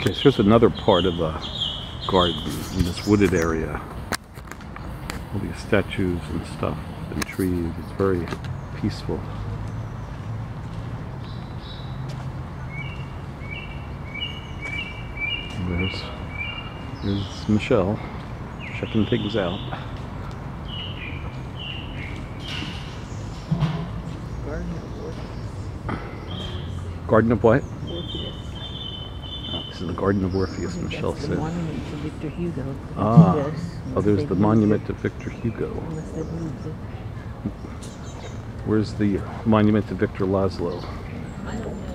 Okay, so here's another part of the garden in this wooded area. All these statues and stuff and trees. It's very peaceful. There's, there's Michelle checking things out. Garden of what? Oh, this is the Garden of Orpheus, Michelle That's the monument to Victor Hugo. Ah. Yes. Oh, there's the monument to Victor Hugo. Unless they moved it. Where's the monument to Victor Laszlo? I don't know.